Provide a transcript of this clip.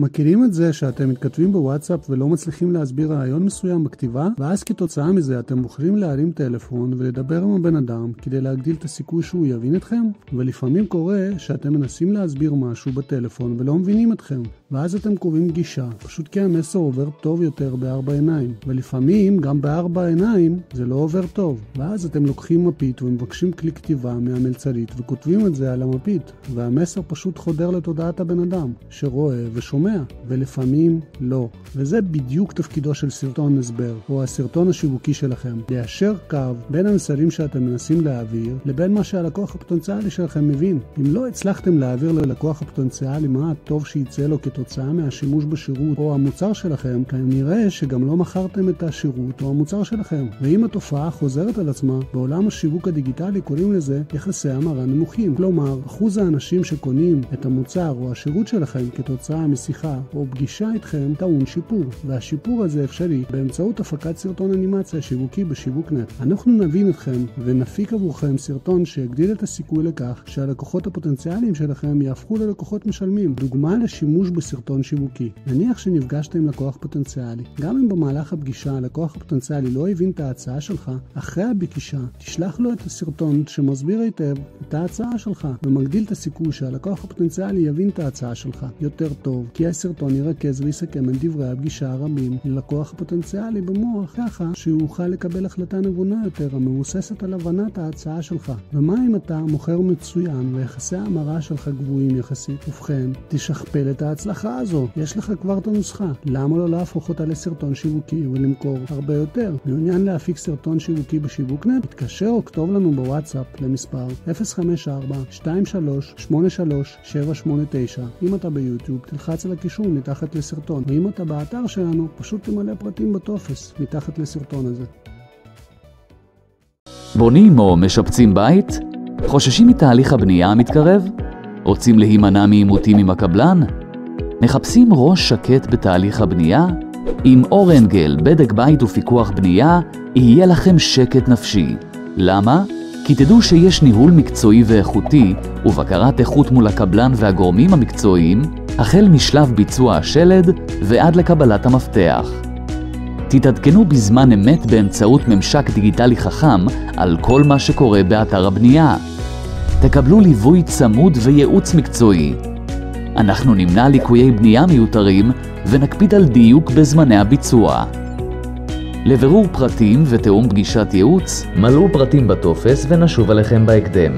מכירים את זה שאתם מתכתבים בוואטסאפ ולא מצליחים להסביר רעיון מסוים בכתיבה, ואז כתוצאה מזה אתם בוחרים להרים טלפון ולדבר עם הבן אדם כדי להגדיל את הסיכוי שהוא יבין אתכם? ולפעמים קורה שאתם מנסים להסביר משהו בטלפון ולא מבינים אתכם, ואז אתם קובעים גישה, פשוט כי המסר עובר טוב יותר בארבע עיניים. ולפעמים גם בארבע עיניים זה לא עובר טוב, ואז אתם לוקחים מפית ומבקשים כלי כתיבה מהמלצרית וכותבים את זה על המפית, והמסר פשוט חודר לתודעת הבן אדם, שרואה ושומע, ולפעמים לא. וזה בדיוק תפקידו של סרטון הסבר, או הסרטון השיווקי שלכם, ליישר קו בין המסרים שאתם מנסים להעביר, לבין מה שהלקוח הפוטנציאלי שלכם מבין. אם לא הצלחתם להעביר ללקוח הפוטנציאלי מה הטוב שייצא לו כתוצאה מהשימוש בשירות או המוצר שלכם, כנראה שגם לא מכרתם את השירות או המוצר שלכם. ואם התופעה חוזרת על עצמה, בעולם השיווק הדיגיטלי קוראים לזה יחסי המרה נמוכים. כלומר, אחוז האנשים שקונים את המוצר או השירות שלכם כתוצאה משיחה או פגישה איתכם טעון שיפור, והשיפור הזה אפשרי באמצעות הפקת סרטון אנימציה שיווקי בשיווק נט. אנחנו נבין אתכם ונפיק עבורכם סרטון שיגדיל את הסיכוי לכך שהלקוחות הפוטנציאליים שלכם יהפכו ללקוחות משלמים. דוגמה לשימוש בסרטון שיווקי. נניח שנפגשת עם לקוח פוטנציאלי. גם אם במהלך הפגישה הלקוח הפוטנציאלי לא הבין את ההצעה שלך, אחרי הפגישה תשלח לו את הסרטון שמסביר היטב את ההצעה שלך ומגדיל את הסיכוי שהלקוח הפוטנציאלי יבין את ההצעה שלך יותר טוב, כי הסרטון ירכז ויסכם את דברי הפגישה הרבים ללקוח הפוטנציאלי במוח ככה שהוא יוכל לקבל החלטה נבונה יותר המבוססת על הבנת ההצעה שלך. ומה אם אתה מוכר מצוין ויחסי ההמרה שלך גבוהים יחסית? ובכן, תשכפל את ההצלחה הזו. יש לך כבר את הנוסחה. למה לא להפוך אותה לסרטון שיווקי ולמכור הרבה יותר? מעוניין להפיק סרטון שיווקי בשיווקנט? תתקשר או כתוב לנו בוואטסאפ למספר 054-2383-789. אם אתה ביוטיוב, תלחץ על הקישור מתחת לסרטון, ואם אתה באתר שלנו, פשוט תמלא פרטים בטופס מתחת לסרטון הזה. בונים או משפצים בית? חוששים מתהליך הבנייה המתקרב? רוצים להימנע מעימותים עם הקבלן? מחפשים ראש שקט בתהליך הבנייה? עם אורנגל, בדק בית ופיקוח בנייה, יהיה לכם שקט נפשי. למה? כי תדעו שיש ניהול מקצועי ואיכותי ובקרת איכות מול הקבלן והגורמים המקצועיים, החל משלב ביצוע השלד ועד לקבלת המפתח. תתעדכנו בזמן אמת באמצעות ממשק דיגיטלי חכם על כל מה שקורה באתר הבנייה. תקבלו ליווי צמוד וייעוץ מקצועי. אנחנו נמנע ליקויי בנייה מיותרים ונקפיד על דיוק בזמני הביצוע. לבירור פרטים ותיאום פגישת ייעוץ, מלאו פרטים בטופס ונשוב אליכם בהקדם.